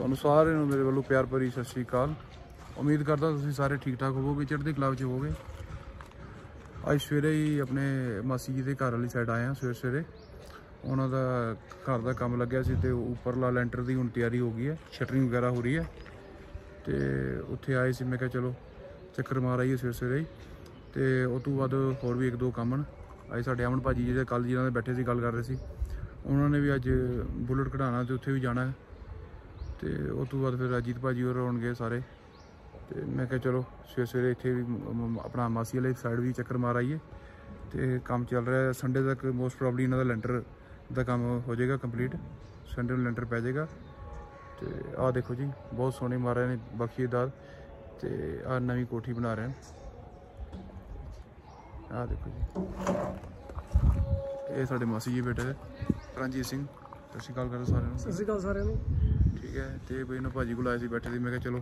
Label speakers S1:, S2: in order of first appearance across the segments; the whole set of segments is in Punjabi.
S1: ਤੁਹਾਨੂੰ ਸਾਰਿਆਂ ਨੂੰ ਮੇਰੇ ਵੱਲੋਂ ਪਿਆਰ ਭਰੀ ਸਤਿ ਸ਼੍ਰੀ ਅਕਾਲ। ਉਮੀਦ ਕਰਦਾ ਤੁਸੀਂ ਸਾਰੇ ਠੀਕ ਠਾਕ ਹੋਵੋਗੇ, ਚੜ੍ਹਦੀ ਕਲਾਬ 'ਚ ਹੋਵੋਗੇ। ਅੱਜ ਸਵੇਰੇ ਹੀ ਆਪਣੇ ਮਾਸੀ ਜੀ ਦੇ ਘਰ ਵਾਲੀ ਸਾਈਡ ਆਏ ਆ ਸਵੇਰੇ ਸਵੇਰੇ। ਉਹਨਾਂ ਦਾ ਘਰ ਦਾ ਕੰਮ ਲੱਗਿਆ ਸੀ ਤੇ ਉੱਪਰਲਾ ਲੈਂਟਰ ਦੀ ਹੁਣ ਤਿਆਰੀ ਹੋ ਗਈ ਹੈ, ਸ਼ਟਰਿੰਗ ਵਗੈਰਾ ਹੋ ਰਹੀ ਹੈ। ਤੇ ਉੱਥੇ ਆਏ ਸੀ, ਮੈਂ ਕਿਹਾ ਚਲੋ ਚੱਕਰ ਮਾਰ ਆਈਏ ਸਵੇਰੇ ਸਵੇਰੇ ਹੀ। ਤੇ ਉਸ ਤੋਂ ਬਾਅਦ ਹੋਰ ਵੀ ਇੱਕ ਦੋ ਕੰਮ ਹਨ। ਅੱਜ ਸਾਡੇ ਅਮਨ ਭਾਜੀ ਜਿਹੜੇ ਕੱਲ ਜਿਹਨਾਂ ਦੇ ਬੈਠੇ ਸੀ, ਗੱਲ ਕਰ ਰਹੇ ਸੀ। ਉਹਨਾਂ ਨੇ ਵੀ ਅੱਜ ਬੁਲਟ ਕਢਾਉਣਾ ਤੇ ਉੱਥੇ ਵੀ ਜਾਣਾ ਹੈ। ਤੇ ਉਸ ਤੋਂ ਬਾਅਦ ਫਿਰ ਅਜੀਤ ਭਾਜੀ ਹੋਰ ਆਉਣਗੇ ਸਾਰੇ। ਤੇ ਮੈਂ ਕਿਹਾ ਚਲੋ, ਸਵੇਰੇ ਸਵੇਰੇ ਇੱਥੇ ਵੀ ਆਪਣਾ ਮਾਸੀ ਵਾਲੇ ਸਾਈਡ ਵੀ ਚੱਕਰ ਮਾਰ ਆਈਏ। ਤੇ ਕੰਮ ਚੱਲ ਰਿਹਾ ਸੰਡੇ ਤੱਕ ਮੋਸਟ ਪ੍ਰੋਬਬਲੀ ਇਹਨਾਂ ਦਾ ਲੈਂਟਰ ਦਾ ਕੰਮ ਹੋ ਜਾਏਗਾ ਕੰਪਲੀਟ ਸੰਡੇ ਨੂੰ ਲੈਂਟਰ ਪੈ ਜਾਏਗਾ। ਤੇ ਆਹ ਦੇਖੋ ਜੀ, ਬਹੁਤ ਸੋਹਣੇ ਮਾਰ ਰਹੇ ਨੇ ਬਖਸ਼ੀਦਾਰ ਤੇ ਆਹ ਨਵੀਂ ਕੋਠੀ ਬਣਾ ਰਹੇ ਨੇ। ਆਹ ਦੇਖੋ ਜੀ। ਇਹ ਸਾਡੇ ਮਾਸੀ ਜੀ ਬੇਟੇ ਰਣਜੀਤ ਸਿੰਘ, ਸਤਿ ਸ਼੍ਰੀ ਅਕਾਲ ਕਰਦੇ ਸਾਰਿਆਂ ਨੂੰ।
S2: ਸਤਿ ਸ਼੍ਰੀ ਅਕਾਲ ਸਾਰਿਆਂ ਨੂੰ।
S1: ਠੀਕ ਹੈ ਤੇ ਬਈ ਨਾ ਭਾਜੀ ਕੋਲ ਆਏ ਸੀ ਬੈਠੇ ਸੀ ਮੈਂ ਕਿਹਾ ਚਲੋ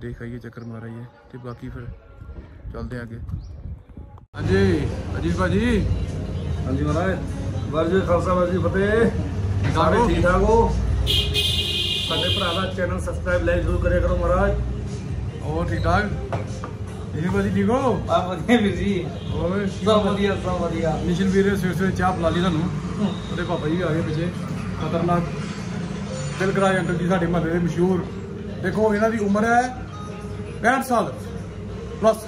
S1: ਦੇਖ ਆਈਏ ਚੱਕਰ ਮਾਰ ਆਈਏ ਤੇ ਬਾਕੀ ਫਿਰ ਚੱਲਦੇ ਅੱਗੇ। ਹਾਂਜੀ ਅਜੀਤ ਭਾਜੀ।
S3: ਹਾਂਜੀ ਮਹਾਰਾਜ ਵਾਹਿਗੁਰੂ ਜੀ ਕਾ ਖਾਲਸਾ ਵਾਹਿਗੁਰੂ ਜੀ ਕੀ ਫਤਿਹ। ਸਾਰੇ? ਠੀਕ ਠਾਕ ਹੋ? ਸਾਡੇ ਭਰਾ ਦਾ ਚੈਨਲ ਸਬਸਕ੍ਰਾਈਬ ਲਾਈਕ ਜ਼ਰੂਰ ਕਰਿਆ ਕਰੋ ਮਹਾਰਾਜ।
S1: ਹੋਰ ਠੀਕ ਠਾਕ? ਇਹ ਭਾਜੀ ਠੀਕ ਹੋ?
S3: ਆ ਵਧੀਆ ਵੀਰ ਜੀ।
S1: ਹੋਰ
S3: ਸਭ ਵਧੀਆ ਸਭ ਵਧੀਆ।
S1: ਨਿਸ਼ਨ ਵੀਰ ਸਵੇਰੇ ਸਵੇਰੇ ਚਾਹ ਪਿਲਾ ਲਈ ਤੁਹਾਨੂੰ। ਉਹਦੇ ਪਾਪਾ ਜੀ ਆ ਗਏ ਪਿੱਛੇ। ਖਤਰਨਾਕ ਦਿਲ ਕਰਾਏ ਅੰਕਲ ਜੀ ਸਾਡੇ ਮਹੱਲੇ ਦੇ ਮਸ਼ਹੂਰ। ਦੇਖੋ ਇਹਨਾਂ ਦੀ ਉਮਰ ਹੈ 65 ਸਾਲ ਪਲੱਸ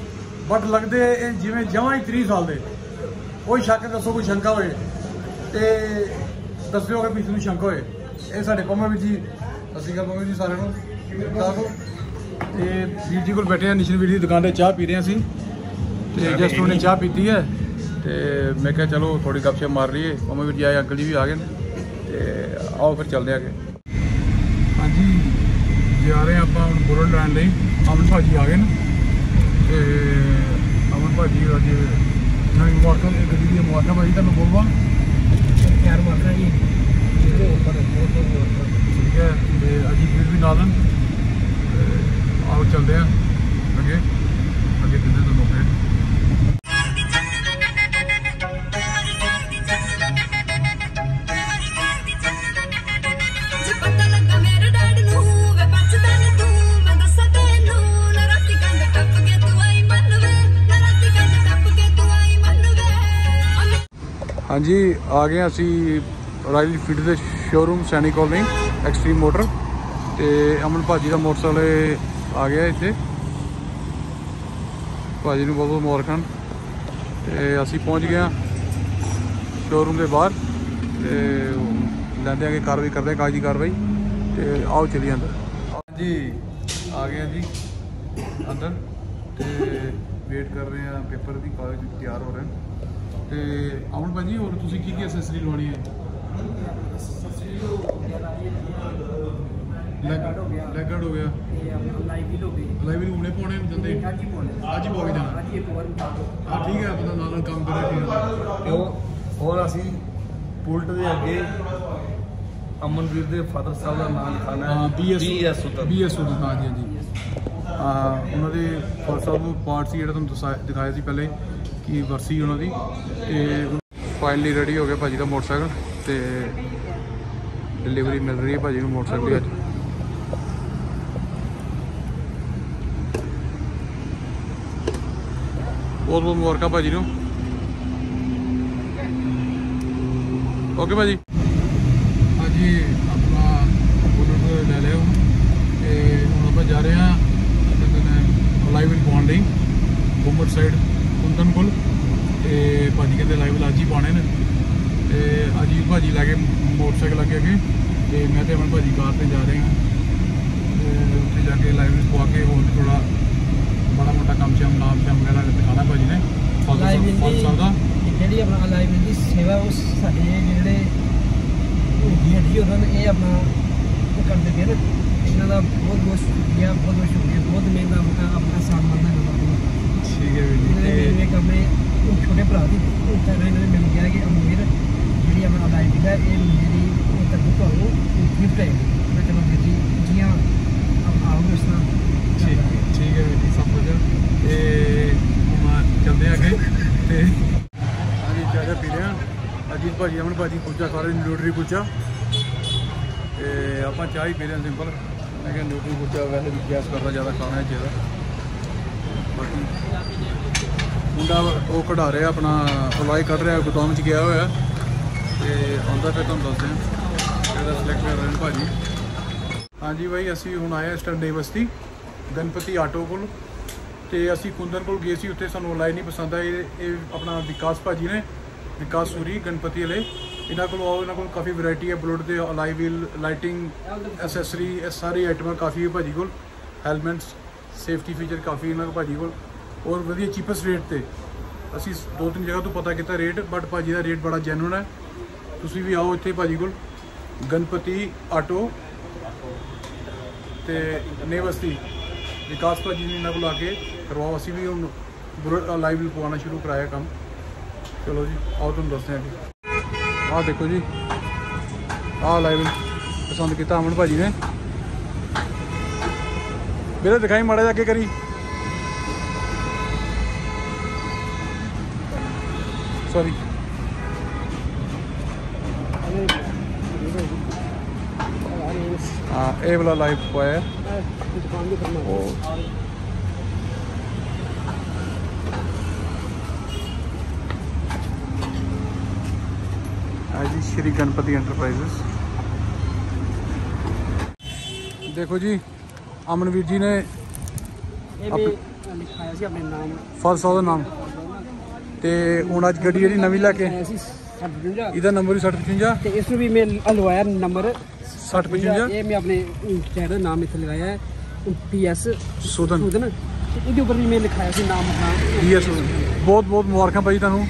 S1: ਬਟ ਲੱਗਦੇ ਇਹ ਜਿਵੇਂ ਜਮਾਂ ਹੀ 30 ਸਾਲ ਦੇ। ਕੋਈ ਸ਼ੱਕ ਦੱਸੋ ਕੋਈ ਸ਼ੰਕਾ ਹੋਏ। ਤੇ ਦੱਸਿਓ ਅਗਰ ਕਿਸੇ ਨੂੰ ਸ਼ੰਕਾ ਹੋਏ। ਇਹ ਸਾਡੇ ਪੰਮਾ ਵਿੱਚ ਜੀ। ਅਸੀਂ ਗੱਲ ਪੰਮਾ ਜੀ ਸਾਰਿਆਂ ਨੂੰ। ਹੋ? ਤੇ ਵੀਰ ਜੀ ਕੋਲ ਬੈਠੇ ਆ ਨਿਸ਼ਨ ਵੀਰ ਦੀ ਦੁਕਾਨ ਤੇ ਚਾਹ ਪੀ ਰਹੇ ਅਸੀਂ। ਤੇ ਜਸਟ ਉਹਨੇ ਚਾਹ ਪੀਤੀ ਹੈ। ਤੇ ਮੈਂ ਕਿਹਾ ਚਲੋ ਥੋੜੀ ਗੱਪਸ਼ਪ ਮਾਰ ਲਈਏ। ਮੰਮੀ ਵੀਰ ਜੀ ਆਏ ਅੰਕਲ ਜੀ ਵੀ ਆ ਗਏ ਨੇ। ਤੇ ਆਓ ਫਿਰ ਚੱਲਦੇ ਆਗੇ। ਜਾ ਰਹੇ ਹਾਂ ਆਪਾਂ ਹੁਣ ਬੁਲਟ ਲੈਣ ਲਈ। ਅਮਨ ਭਾਜੀ ਆ ਗਏ ਨੇ। ਤੇ ਅਮਨ ਭਾਜੀ ਅੱਜ ਨਵੀਂ ਮੁਬਾਰਕਾਂ ਇੱਕ ਗੱਡੀ ਦੀ ਮੁਬਾਰਕਾਂ ਭਾਜੀ ਤੁਹਾਨੂੰ ਬੋਲਵਾ
S2: ਪਿਆਰ ਮਾਰਨਾ ਜੀ।
S1: ਠੀਕ ਹੈ ਤੇ ਅਜੀਤ ਵੀਰ ਵੀ ਨਾਲ ਆਓ ਚੱਲਦੇ ਹਾਂ ਅੱਗੇ। ਅੱਗੇ ਕਿੰਨੇ ਤੁਹਾਨੂੰ ਫਿਰ ਹਾਂਜੀ, ਆ ਗਏ ਅਸੀਂ ਰਾਇਲ ਫੀਡ ਦੇ showroom Saini colony extreme motor ਤੇ ਅਮਨ ਭਾਜੀ ਦਾ ਮੋਟਰਸਾਈਕਲ ਆ ਗਿਆ ਇੱਥੇ। ਭਾਜੀ ਨੂੰ ਬਹੁਤ ਬਹੁਤ ਮੁਬਾਰਕਾਂ ਤੇ ਅਸੀਂ ਪਹੁੰਚ ਗਏ ਹਾਂ ਸ਼ੋਰੂਮ ਦੇ ਬਾਹਰ ਤੇ ਲੈਂਦੇ ਆਗੇ ਕਾਰਵਾਈ, ਕਰਦੇ ਕਾਗਜ਼ੀ ਕਾਰਵਾਈ ਤੇ ਆਓ ਚਲੀ ਅੰਦਰ। ਹਾਂਜੀ, ਆ ਗਏ ਜੀ ਅੰਦਰ ਤੇ ਵੇਟ ਕਰ ਰਹੇ ਹਾਂ ਪੇਪਰ ਦੀ ਕਾਗਜ਼ ਤਿਆਰ ਹੋ ਰਹੇ ਨੇ ਤੇ ਅਮਨ ਭਾਜੀ ਹੋਰ ਤੁਸੀਂ ਕੀ ਕੀ ਅਸੈਸਰੀ ਲਵਾਉਣੀ ਹੈ?
S2: Leggard ਹੋ ਗਿਆ।
S1: ਲੈਗੜ ਹੋ ਗਿਆ।
S2: ਤੇ ਆਪਣਾ ਲਾਈਵ ਵੀ ਲੋਗੇ
S1: ਲਾਈਵ ਨੂੰ ਹੁਣੇ ਪਾਉਣੇ ਹੁੰਦੇ
S2: ਅੱਜ ਹੀ ਪਾਉਣੇ
S1: ਅੱਜ ਹੀ ਪਾ ਕੇ ਜਾਣਾ।
S2: ਅੱਜ ਹੀ ਇੱਕ ਵਾਰ ਪਾ ਦਿਓ
S1: ਹਾਂ ਠੀਕ ਹੈ ਬੰਦਾ ਨਾਲ ਨਾਲ ਕੰਮ ਕਰੇ ਠੀਕ ਹੈ
S3: ਹੋਰ ਅਸੀਂ ਪੁਲਟ ਦੇ ਅੱਗੇ ਅਮਨਵੀਰ ਦੇ ਫਾਦਰ ਸਾਹਿਬ ਦਾ ਨਾਮ ਲਿਖਾਣਾ
S1: ਹਾਂ। ਬੀਐਸ
S3: ਬੀਐਸ ਉਤਰ
S1: ਬੀਐਸ ਹਾਂ ਜੀ ਉਹਨਾਂ ਦੇ ਫਾਦਰ ਨੂੰ ਪਾਰਟ ਸੀ ਜਿਹੜਾ ਤੁਹਾਨੂੰ ਦਸਾ- ਦਿਖਾਇਆ ਸੀ ਪਹਿਲੇ ਕਿ ਵਰਸੀ ਉਹਨਾਂ ਦੀ। ਤੇ ਫਾਈਨਲੀ ਰੈਡੀ ਹੋ ਗਿਆ ਭਾਜੀ ਦਾ ਮੋਟਰਸਾਈਕਲ, ਤੇ ਡਿਲੀਵਰੀ ਮਿਲ ਰਹੀ ਹੈ ਭਾਜੀ ਨੂੰ ਮੋਟਰਸਾਈਕਲ ਦੀ ਅੱਜ। ਬਹੁਤ ਬਹੁਤ ਮੁਬਾਰਕਾਂ ਭਾਜੀ ਨੂੰ। ਓਕੇ ਭਾਜੀ। ਹਾਂਜੀ, ਆਪਣਾ ਬੁਲਟ ਲੈ ਲਿਓ। ਹੁਣ ਤੇ ਹੁਣ ਆਪਾਂ ਜਾ ਰਹੇ ਹਾਂ ਲਾਈਵ ਇਨ ਪਾਉਣ ਲਈ ਗੁੰਮਟ ਸਾਈਡ ਕੁੰਦਨ ਕੋਲ। ਤੇ ਭਾਜੀ ਕਹਿੰਦੇ ਲਾਈਵ ਅੱਜ ਹੀ ਪਾਉਣੇ ਨੇ। ਤੇ ਅਜੀਬ ਭਾਜੀ ਲੈ ਕੇ ਮੋਟਰਸਾਈਕਲ ਅੱਗੇ ਅੱਗੇ। ਤੇ ਮੈਂ ਤੇ ਅਮਨ ਭਾਜੀ ਕਾਰ ਤੇ ਜਾ ਰਹੇ ਹਾਂ। ਤੇ ਉੱਥੇ ਜਾ ਕੇ ਲਾਈਵ ਪਵਾ ਕੇ ਹੋਰ ਥੋੜਾ ਬੜਾ ਮੋਟਾ ਕੰਮ ਸ਼ਾਮ ਨਾਮ ਸ਼ਾਮ ਵਗੈਰਾ ਦਿਖਾਣਾ ਭਾਜੀ ਨੇ।
S2: Live
S1: ਸਾਹਿਬ ਦਾ।
S2: ਜਿਹੜੀ ਆਪਣਾ ਲਾਈਵ ਦੀ ਸੇਵਾ ਉਹ ਸਾਡੇ ਜਿਹੜੇ ਡੀਡੀ ਉਹਨਾਂ ਨੇ ਇਹ ਆਪਣਾ ਕਰਦੇ ਪਏ ਨੇ। ਇਹਨਾਂ ਦਾ ਬਹੁਤ ਬਹੁਤ ਸ਼ੁਕਰੀਆ ਬਹੁਤ ਬਹੁਤ ਸ਼ੁਕਰੀਆ ਬਹੁਤ ਮਿਹਰਬਾਨ ਆਪਣਾ ਆਪਣਾ ਸਾਥ ਮੰਨਦਾ ਦਾ
S1: ਠੀਕ ਹੈ ਵੀਰ
S2: ਨੇ
S1: ਜੀ
S2: ਮੇਰੇ ਆਪਣੇ ਛੋਟੇ ਭਰਾ ਦੀ ਤਰ੍ਹਾਂ ਇਹਨਾਂ ਨੇ ਮੈਨੂੰ ਕਿਹਾ ਕਿ ਅਮੀਰ ਜਿਹੜੀ ਆਪਣਾ ਲਾਈਵ ਦਾ ਇਹ ਮੇਰੀ ਉਹ ਤੱਕ ਤੁਹਾਨੂੰ ਗਿਫਟ ਹੈ। ਮੈਂ ਚਲੋ ਵੀਰ ਜੀ ਜੀਆਂ ਆਪ ਆਓਗੇ ਉਸ ਨਾਲ
S1: ਠੀਕ ਠੀਕ ਹੈ ਵੀਰ ਜੀ ਸਭ ਕੁਝ। ਤੇ ਹੁਣ ਚੱਲਦੇ ਆ ਅੱਗੇ। ਤੇ ਹਾਂਜੀ ਚਾਹ ਪੀ ਰਹੇ ਹਾਂ ਅਜੀਤ ਭਾਜੀ ਅਮਨ ਭਾਜੀ ਕੁਲਚਾ ਸਾਰੇ ਲੋਟਰੀ ਕੁਲਚਾ ਆਪਾਂ ਚਾਹ ਹੀ ਪੀ ਰਹੇ ਹਾਂ ਸਿੰਪਲ ਮੈਂ ਕਿਹਾ ਨਿਊਟਰੀ ਕੁਲਚਾ ਵੈਸੇ ਵੀ ਗੈਸ ਕਰਦਾ ਜ਼ਿਆਦਾ ਖਾਣਾ ਹੈ ਚਾਹੀਦਾ। ਬਾਕੀ ਮੁੰਡਾ ਉਹ ਕਢਾ ਰਿਹਾ ਆਪਣਾ ਹਲਵਾਈ ਕੱਢ ਰਿਹਾ, ਗੋਦਾਮ 'ਚ ਗਿਆ ਹੋਇਆ। ਤੇ ਆਉਂਦਾ ਫਿਰ ਤੁਹਾਨੂੰ ਦੱਸਦੇ ਹਾਂ। ਇਹਦਾ ਸਿਲੈਕਟ ਕਰ ਰਹੇ ਨੇ ਭਾਜੀ। ਹਾਂਜੀ ਬਾਈ, ਅਸੀਂ ਹੁਣ ਆਏ ਸਟੰਡੇ ਬਸਤੀ ਗਣਪਤੀ ਆਟੋ ਕੋਲ। ਤੇ ਅਸੀਂ ਕੁੰਦਨ ਕੋਲ ਗਏ ਸੀ, ਉੱਥੇ ਸਾਨੂੰ ਅਲਾਈ ਨਹੀਂ ਪਸੰਦ ਆਇਆ ਇਹ ਇਹ ਆਪਣਾ ਵਿਕਾਸ ਭਾਜੀ ਨੇ, ਵਿਕਾਸ ਸੂਰੀ, ਗਣਪਤੀ ਵਾਲੇ। ਇਹਨਾਂ ਕੋਲ ਆਓ, ਇਹਨਾਂ ਕੋਲ ਕਾਫੀ ਵੈਰਾਈਟੀ ਹੈ ਬੁਲਟ ਦੇ ਅਲਾਈ ਵੀਲ ਲਾਈਟਿੰਗ ਐਸੈਸਰੀ ਇਹ ਸਾਰੀ ਆਈਟਮਾਂ ਕਾਫੀ ਹੈ ਭਾਜੀ ਕੋਲ। ਹੈਲਮਟਸ ਸੇਫਟੀ ਫੀਚਰ ਕਾਫੀ ਇਹਨਾਂ ਕੋਲ ਭਾਜੀ ਕੋਲ। ਔਰ ਵਧੀਆ ਚੀਪੈਸਟ ਰੇਟ ਤੇ। ਅਸੀਂ ਦੋ ਤਿੰਨ ਜਗ੍ਹਾ ਤੋਂ ਪਤਾ ਕੀਤਾ ਰੇਟ ਬਟ ਭਾਜੀ ਦਾ ਰੇਟ ਬੜਾ ਜੈਨੂਨ ਹੈ। ਤੁਸੀਂ ਵੀ ਆਓ ਇੱਥੇ ਭਾਜੀ ਕੋਲ। ਗਣਪਤੀ ਆਟੋ ਤੇ ਨੇਵਸਤੀ। ਵਿਕਾਸ ਭਾਜੀ ਨੇ ਇਹਨਾਂ ਕੋਲ ਆ ਕੇ ਕਰਵਾਓ। ਅਸੀਂ ਵੀ ਹੁਣ ਲਾਈਵ ਲਗਵਾਉਣਾ ਸ਼ੁਰੂ ਕਰਾਇਆ ਕੰਮ। ਚਲੋ ਜੀ, ਆਓ ਤੁਹਾਨੂੰ ਦੱਸਦੇ ਹਾਂ ਜੀ। ਆਹ ਦੇਖੋ ਜੀ। ਆਹ ਲਾਈਵ ਪਸੰਦ ਕੀਤਾ ਅਮਨ ਭਾਜੀ ਨੇ। ਮੇਰੇ ਦਿਖਾਈ ਮਾੜਾ ਜਿਹਾ ਅੱਗੇ ਕਰੀ। ਸੌਰੀ ਹਾਂ ਇਹ ਵਾਲਾ ਲਾਈਵ ਪਾਇਆ।
S2: ਦੁਕਾਨ ਦੇ
S1: ਉਹ ਆ ਜੀ ਸ਼੍ਰੀ ਗਣਪਤੀ ਐਂਟਰਪ੍ਰਾਈਜ਼ਸ ਦੇਖੋ ਜੀ ਅਮਨਵੀਰ ਜੀ ਨੇ
S2: ਇਹ ਵੀ ਲਿਖਾਇਆ ਸੀ ਆਪਣੇ ਨਾਮ।
S1: ਫਸਟ ਦਾ ਨਾਮ। ਤੇ ਹੁਣ ਅੱਜ ਗੱਡੀ ਜਿਹੜੀ ਨਵੀਂ ਲੈ ਕੇ
S2: ਆਇਆ ਸੀ 55
S1: ਇਹਦਾ ਨੰਬਰ ਵੀ 6055
S2: ਤੇ ਇਸ ਨੂੰ ਵੀ ਮੈਂ ਲਵਾਇਆ ਨੰਬਰ
S1: 6055
S2: ਇਹ ਮੈਂ ਆਪਣੇ ਚੈਨਲ ਦਾ ਨਾਮ ਇੱਥੇ ਲਗਾਇਆ ਹੈ ਪੀਐਸ
S1: ਸੁਦਨ
S2: ਸੁਦਨ ਇਹਦੇ ਉੱਪਰ ਵੀ ਮੈਂ ਲਿਖਾਇਆ ਸੀ ਨਾਮ ਆਪਣਾ।
S1: ਯੈਸ ਬਹੁਤ ਬਹੁਤ ਮੁਬਾਰਕਾਂ ਭਾਈ ਤੁਹਾਨੂੰ।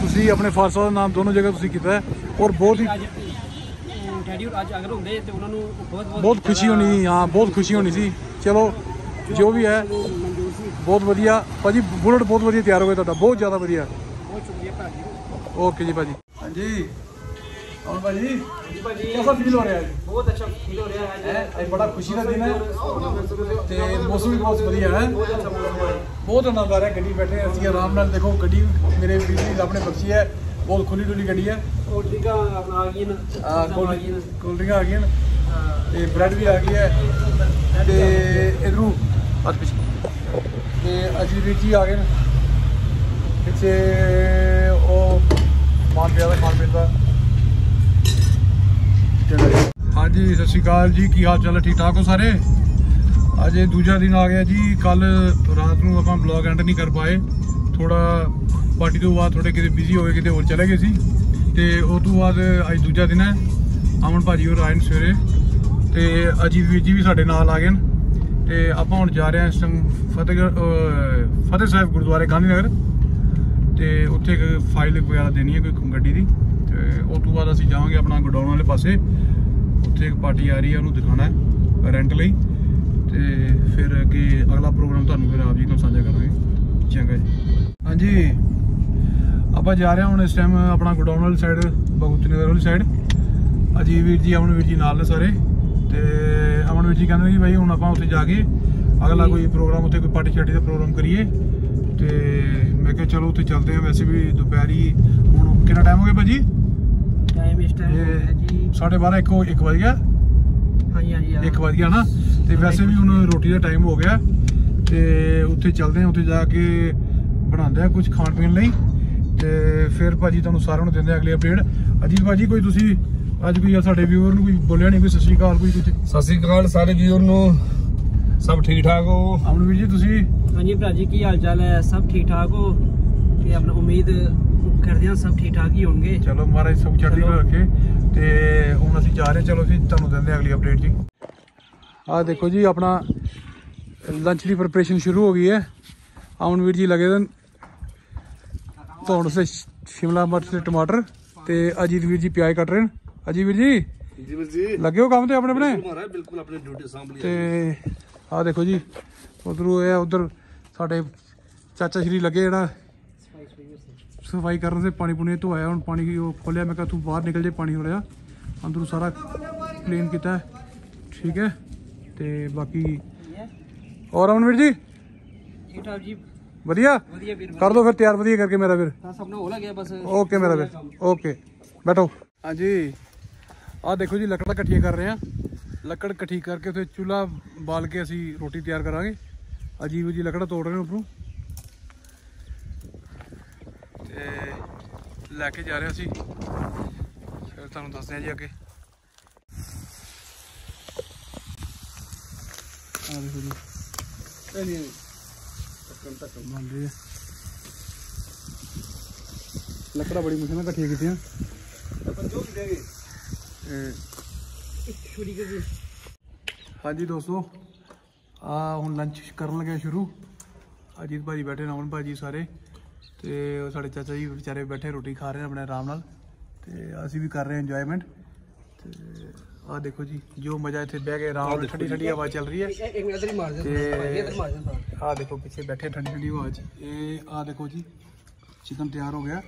S1: ਤੁਸੀਂ ਆਪਣੇ ਫਾਰਸਾ ਦਾ ਨਾਮ ਦੋਨੋਂ ਜਗ੍ਹਾ ਤੁਸੀਂ ਕੀਤਾ ਹੈ। ਔਰ ਬਹੁਤ ਹੀ
S2: ਡੈਡੀ ਅੱਜ ਅਗਰ ਹੁੰਦੇ ਤੇ ਉਹਨਾਂ ਨੂੰ ਬਹੁਤ ਬਹੁਤ
S1: ਬਹੁਤ ਖੁਸ਼ੀ ਹੋਣੀ ਹਾਂ ਬਹੁਤ ਖੁਸ਼ੀ ਹੋਣੀ ਸੀ। ਚਲੋ ਜੋ ਵੀ ਹੈ ਬਹੁਤ ਵਧੀਆ। ਭਾਜੀ ਬੁਲਟ ਬਹੁਤ ਵਧੀਆ ਤਿਆਰ ਹੋ ਗਿਆ ਤੁਹਾਡਾ ਬਹੁਤ ਜ਼ਿਆਦਾ ਵਧੀਆ।
S2: ਬਹੁਤ ਸ਼ੁਕਰੀਆ ਭਾਜੀ।
S1: ਓਕੇ ਜੀ ਭਾਜੀ। ਹਾਂਜੀ। ਹਾਂ ਭਾਜੀ?
S2: ਜੀ ਭਾਜੀ।
S1: ਕਿਹਦਾ ਫੀਲ ਹੋ ਰਿਹਾ ਹੈ
S2: ਬਹੁਤ ਅੱਛਾ ਫੀਲ ਹੋ ਰਿਹਾ ਹੈ
S1: ਹੈ? ਇਹ ਬੜਾ ਖੁਸ਼ੀ ਦਾ ਦਿਨ ਹੈ। ਤੇ ਮੌਸਮ ਵੀ ਬਹੁਤ ਵਧੀਆ ਹੈ। ਬਹੁਤ ਆਨੰਦ ਆ ਰਿਹਾ ਗੱਡੀ ਬੈਠੇ ਅਸੀਂ ਆਰਾਮ ਨਾਲ। ਦੇਖੋ ਗੱਡੀ ਮੇਰੇ ਵੀਰ ਨੇ ਆਪਣੇ ਬਖਸ਼ੀ ਹੈ। ਬਹੁਤ ਖੁੱਲੀ ਡੁੱਲੀ ਗੱਡੀ ਹੈ
S2: ਉਹ ਠੀਕਾ ਆਪਣਾ ਆ ਗਈਆਂ ਨਾ
S1: ਆ
S2: ਆ ਗਈਆਂ ਨਾ।
S1: ਕੋਲਡ ਡਰਿੰਕ ਆ ਗਈਆਂ ਨੇ।
S2: ਹਾਂ।
S1: ਤੇ ਬ੍ਰੈਡ ਵੀ ਆ ਗਈ ਹੈ। ਤੇ ਇਧਰੋਂ ਅੱਜ ਪਿੱਛੇ ਤੇ ਅਜੀ ਵੀਰ ਜੀ ਆ ਗਏ ਨੇ। ਪਿੱਛੇ ਉਹ ਮਾਨ ਪਿਆ ਦਾ ਖਾਣ ਪੀਣ ਦਾ। ਹਾਂਜੀ ਸਤਿ ਸ਼੍ਰੀ ਅਕਾਲ ਜੀ। ਕੀ ਹਾਲ ਚਾਲ ਹੈ? ਠੀਕ ਠਾਕ ਹੋ ਸਾਰੇ? ਅੱਜ ਇਹ ਦੂਜਾ ਦਿਨ ਆ ਗਿਆ ਜੀ। ਕੱਲ ਰਾਤ ਨੂੰ ਆਪਾਂ ਬਲੌਗ ਐਂਡ ਨਹੀਂ ਕਰ ਪਾਏ। ਥੋੜਾ ਪਾਰਟੀ ਤੋਂ ਬਾਅਦ ਥੋੜੇ ਕਿਤੇ ਬਿਜ਼ੀ ਹੋਏ, ਕਿਤੇ ਹੋਰ ਚਲੇ ਗਏ ਸੀ। ਤੇ ਉਸ ਤੋਂ ਬਾਅਦ ਅੱਜ ਦੂਜਾ ਦਿਨ ਹੈ। ਅਮਨ ਭਾਜੀ ਹੋਰ ਆਏ ਨੇ ਸਵੇਰੇ। ਤੇ ਅਜੀਤ ਵੀਰ ਜੀ ਵੀ ਸਾਡੇ ਨਾਲ ਆ ਗਏ ਨੇ। ਤੇ ਆਪਾਂ ਹੁਣ ਜਾ ਰਹੇ ਹਾਂ ਇਸ ਟਾਈਮ ਫਤਿਹਗੜ੍ਹ ਫਤਿਹ ਸਾਹਿਬ ਗੁਰਦੁਆਰੇ ਗਾਂਧੀ ਨਗਰ ਤੇ ਉੱਥੇ ਇੱਕ ਫਾਈਲ ਵਗੈਰਾ ਦੇਣੀ ਹੈ ਕੋਈ ਗੱਡੀ ਦੀ। ਤੇ ਉਸ ਤੋਂ ਬਾਅਦ ਅਸੀਂ ਜਾਵਾਂਗੇ ਆਪਣਾ ਗੋਡਾਊਨ ਵਾਲੇ ਪਾਸੇ। ਉੱਥੇ ਇੱਕ ਪਾਰਟੀ ਆ ਰਹੀ ਹੈ, ਉਹਨੂੰ ਦਿਖਾਣਾ ਹੈ ਰੈਂਟ ਲਈ। ਤੇ ਫਿਰ ਅੱਗੇ ਅਗਲਾ ਪ੍ਰੋਗਰਾਮ ਤੁਹਾਨੂੰ ਫਿਰ ਆਪ ਜੀ ਨਾਲ ਸਾਂਝਾ ਕਰਾਂਗੇ। ਚੰਗਾ ਜੀ। ਹਾਂਜੀ। ਆਪਾਂ ਜਾ ਰਹੇ ਹਾਂ ਹੁਣ ਇਸ ਟਾਈਮ ਆਪਣਾ ਗੋਡਾਊਨ ਵਾਲੀ ਸਾਈਡ ਭਗਵਤੀ ਨਗਰ ਵਾਲੀ ਸਾਈਡ ਅਜੀਤ ਵੀਰ ਜੀ ਅਮਨ ਵੀਰ ਜੀ ਨਾਲ ਨੇ ਸਾਰੇ। ਤੇ ਅਮਨ ਵੀਰ ਜੀ ਕਹਿੰਦੇ ਕਿ ਭਾਈ ਹੁਣ ਆਪਾਂ ਉੱਥੇ ਜਾ ਕੇ ਅਗਲਾ ਕੋਈ ਪ੍ਰੋਗਰਾਮ ਉੱਥੇ ਕੋਈ ਪਾਰਟੀ ਸ਼ਾਰਟੀ ਦਾ ਪ੍ਰੋਗਰਾਮ ਕਰੀਏ। ਤੇ ਮੈਂ ਕਿਹਾ ਚਲੋ ਉੱਥੇ ਚੱਲਦੇ ਹਾਂ ਵੈਸੇ ਵੀ ਦੁਪਹਿਰੀ ਹੁਣ ਕਿੰਨਾ ਟਾਈਮ ਹੋ ਗਿਆ ਭਾਜੀ?
S2: ਟਾਈਮ ਇਸ ਟਾਈਮ ਹੋ ਗਿਆ ਜੀ।
S1: ਇਹ 12:30 ਇੱਕ ਇੱਕ ਵਜ ਗਿਆ?
S2: ਹਾਂਜੀ ਹਾਂਜੀ।
S1: ਇੱਕ ਵਜ ਗਿਆ ਨਾ? ਤੇ ਵੈਸੇ ਵੀ ਹੁਣ ਰੋਟੀ ਦਾ ਟਾਈਮ ਹੋ ਗਿਆ। ਤੇ ਉੱਥੇ ਚੱਲਦੇ ਹਾਂ ਉੱਥੇ ਜਾ ਕੇ ਬਣਾਉਂਦੇ ਆ ਕੁਝ ਖਾਣ ਪੀਣ ਲਈ। ਤੇ ਫਿਰ ਭਾਜੀ ਤੁਹਾਨੂੰ ਸਾਰਿਆਂ ਨੂੰ ਦਿੰਦੇ ਆ ਅਗਲੀ ਅਪਡੇਟ ਅਜੀਤ ਭਾਜੀ ਕੋਈ ਤੁਸੀਂ ਅੱਜ ਕੋਈ ਸਾਡੇ ਵਿਊਅਰ ਨੂੰ ਕੋਈ ਬੋਲਿਆ ਨਹੀਂ ਕੋਈ ਸਤਿ ਸ਼੍ਰੀ ਅਕਾਲ ਕੋਈ ਕੁਝ
S3: ਸਤਿ ਸ੍ਰੀ ਅਕਾਲ ਸਾਰੇ ਵੀਰ ਨੂੰ। ਸਭ ਠੀਕ ਠਾਕ ਹੋ?
S1: ਅਮਨ ਵੀਰ ਜੀ ਤੁਸੀਂ?
S2: ਹਾਂਜੀ ਭਰਾ ਜੀ ਕੀ ਹਾਲ ਚਾਲ ਹੈ? ਸਭ ਠੀਕ ਠਾਕ ਹੋ? ਤੇ ਆਪਣਾ ਉਮੀਦ ਕਰਦੇ ਹਾਂ ਸਭ ਠੀਕ ਠਾਕ ਹੀ ਹੋਣਗੇ।
S1: ਚਲੋ ਮਹਾਰਾਜ ਸਭ ਚੜ੍ਹਦੀ ਕਲਾ ਰੱਖੇ। ਤੇ ਹੁਣ ਅਸੀਂ ਜਾ ਰਹੇ ਹਾਂ, ਚਲੋ ਅਸੀਂ ਤੁਹਾਨੂੰ ਦਿੰਦੇ ਹਾਂ ਅਗਲੀ ਅਪਡੇਟ ਜੀ। ਆਹ ਦੇਖੋ ਜੀ ਆਪਣਾ ਲੰਚ ਦੀ ਪ੍ਰਿਪਰੇਸ਼ਨ ਸ਼ੁਰੂ ਹੋ ਗਈ ਹੈ। ਅਮਨ ਵੀਰ ਜੀ ਲਗੇ ਹਨ ਧੋਣ ਸੇ ਸ਼ਿਮਲਾ ਮਿਰਚ ਤੇ ਟਮਾਟਰ ਤੇ ਅਜੀਤ ਵੀਰ ਜੀ ਪਿਆਜ਼ ਕੱਟ ਰਹੇ ਨੇ। ਅਜੀਤ ਵੀਰ ਜੀ?
S3: ਜੀ ਵੀਰ ਜੀ।
S1: ਲੱਗੇ ਹੋ ਕੰਮ ਤੇ ਆਪਣੇ ਆਪਣੇ?
S3: ਮਾਰਾ ਬਿਲਕੁਲ ਆਪਣੀ ਡਿਊਟੀ ਸਾਂਭ ਲਈ
S1: ਤੇ ਆਹ ਦੇਖੋ ਜੀ ਉਧਰੋਂ ਇਹ ਉਧਰ ਸਾਡੇ ਚਾਚਾ ਸ਼੍ਰੀ ਲੱਗੇ ਜਿਹੜਾ ਸਫ਼ਾਈ ਕਰਨ ਸੇ ਪਾਣੀ ਪੁਣੀ ਧੋਇਆ ਹੁਣ ਪਾਣੀ ਉਹ ਖੋਲਿਆ। ਮੈਂ ਕਿਹਾ ਤੂੰ ਬਾਹਰ ਨਿਕਲ ਜੇ ਪਾਣੀ ਹੋ ਰਿਹਾ ਅੰਦਰੋਂ ਸਾਰਾ ਕਲੀਨ ਕੀਤਾ। ਠੀਕ ਹੈ। ਤੇ ਬਾਕੀ ਔਰ ਅਮਨ ਵੀਰ ਜੀ
S2: ਠੀਕ ਠਾਕ ਜੀ
S1: ਵਧੀਆ?
S2: ਵਧੀਆ ਵੀਰ
S1: ਕਰ ਦੋ ਫਿਰ ਤਿਆਰ ਵਧੀਆ ਕਰਕੇ ਮੇਰਾ ਵੀਰ।
S2: ਤਾਂ ਸਭ ਨੂੰ ਹੋ ਲੱਗਿਆ ਬਸ।
S1: ਓਕੇ ਮੇਰਾ ਵੀਰ। ਓਕੇ ਬੈਠੋ। ਹਾਂਜੀ। ਆਹ ਦੇਖੋ ਜੀ ਲੱਕੜਾਂ ਇਕੱਠੀਆਂ ਕਰ ਰਹੇ ਆ ਲੱਕੜ ਇਕੱਠੀ ਕਰਕੇ ਉੱਥੇ ਚੁੱਲ੍ਹਾ ਬਾਲ ਕੇ ਅਸੀਂ ਰੋਟੀ ਤਿਆਰ ਕਰਾਂਗੇ। ਅਜੀਬ ਜੀ ਲੱਕੜ ਤੋੜ ਰਹੇ ਨੇ ਉੱਪਰੋਂ। ਤੇ ਲੈ ਕੇ ਜਾ ਰਹੇ ਅਸੀਂ। ਫਿਰ ਤੁਹਾਨੂੰ ਦੱਸਦੇ ਹਾਂ ਜੀ ਅੱਗੇ। ਆ ਦੇਖੋ ਜੀ।
S3: ਟੱਕਣ ਟੱਕਣ
S1: ਬਣ ਰਹੀ ਹੈ ਲੱਕੜਾਂ ਬੜੀ ਮੁਸ਼ਕਿਲ ਨਾਲ ਇਕੱਠੀਆਂ ਕੀਤੀਆਂ। ਹਾਂਜੀ ਦੋਸਤੋ, ਆ ਹੁਣ ਲੰਚ ਕਰਨ ਲੱਗਿਆ ਸ਼ੁਰੂ। ਅਜੀਤ ਭਾਜੀ ਬੈਠੇ ਰਮਨ ਭਾਜੀ ਸਾਰੇ। ਤੇ ਸਾਡੇ ਚਾਚਾ ਜੀ ਵਿਚਾਰੇ ਬੈਠੇ, ਰੋਟੀ ਖਾ ਰਹੇ ਨੇ ਆਪਣੇ ਆਰਾਮ ਨਾਲ। ਤੇ ਅਸੀਂ ਵੀ ਕਰ ਰਹੇ ਹਾਂ ਇੰਜੋਇਮੈਂਟ ਤੇ ਆ ਦੇਖੋ ਜੀ ਜੋ ਮਜ਼ਾ ਇੱਥੇ ਬਹਿ ਕੇ ਆਰਾਮ ਨਾਲ ਠੰਡੀ ਠੰਡੀ ਹਵਾ ਚੱਲ ਰਹੀ ਹੈ।
S2: ਇੱਕ ਮਿੰਟ ਇਧਰ ਹੀ ਮਾਰ ਦੇ
S1: ਤੇ-
S2: ਇਧਰ ਮਾਰ ਦੇ
S1: ਆ ਦੇਖੋ ਪਿੱਛੇ ਬੈਠੇ ਠੰਡੀ ਠੰਡੀ ਹਵਾ 'ਚ। ਇਹ ਆ ਦੇਖੋ ਜੀ ਚਿਕਨ ਤਿਆਰ ਹੋ ਗਿਆ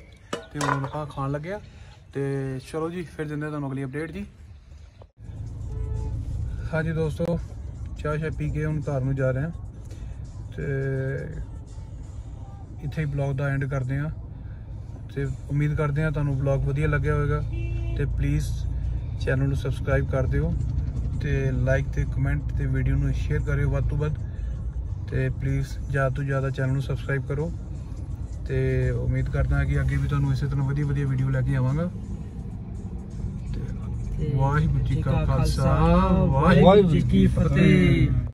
S1: ਤੇ ਹੁਣ ਆਪਾਂ ਖਾਣ ਲੱਗਿਆ। ਤੇ ਚਲੋ ਜੀ ਫਿਰ ਦਿੰਦੇ ਹਾਂ ਤੁਹਾਨੂੰ ਅਗਲੀ ਅਪਡੇਟ ਜੀ। ਹਾਂਜੀ ਦੋਸਤੋ ਚਾਹ ਸ਼ਾਹ ਪੀ ਕੇ ਹੁਣ ਘਰ ਨੂੰ ਜਾ ਰਹੇ ਹਾਂ। ਤੇ ਇੱਥੇ ਹੀ ਬਲੌਗ ਦਾ ਐਂਡ ਕਰਦੇ ਹਾਂ। ਤੇ ਉਮੀਦ ਕਰਦੇ ਹਾਂ ਤੁਹਾਨੂੰ ਬਲੌਗ ਵਧੀਆ ਲੱਗਿਆ ਹੋਵੇਗਾ। ਤੇ ਪਲੀਜ਼ ਚੈਨਲ ਨੂੰ ਸਬਸਕ੍ਰਾਈਬ ਕਰ ਦਿਓ ਤੇ ਲਾਈਕ ਤੇ ਕਮੈਂਟ ਤੇ ਵੀਡੀਓ ਨੂੰ ਸ਼ੇਅਰ ਕਰਿਓ ਵੱਧ ਤੋਂ ਵੱਧ। ਤੇ ਪਲੀਜ਼ ਜ਼ਿਆਦਾ ਤੋਂ ਜ਼ਿਆਦਾ ਚੈਨਲ ਨੂੰ ਸਬਸਕ੍ਰਾਈਬ ਕਰੋ। ਤੇ ਉਮੀਦ ਕਰਦਾ ਹਾਂ ਕਿ ਅੱਗੇ ਵੀ ਤੁਹਾਨੂੰ ਇਸੇ ਤਰ੍ਹਾਂ ਵਧੀਆ ਵਧੀਆ ਵੀਡੀਓ ਲੈ ਕੇ ਆਵਾਂਗਾ। ਤੇ ਵਾਹਿਗੁਰੂ ਜੀ ਕਾ ਖਾਲਸਾ ਵਾਹਿਗੁਰੂ ਜੀ ਕੀ ਫਤਿਹ।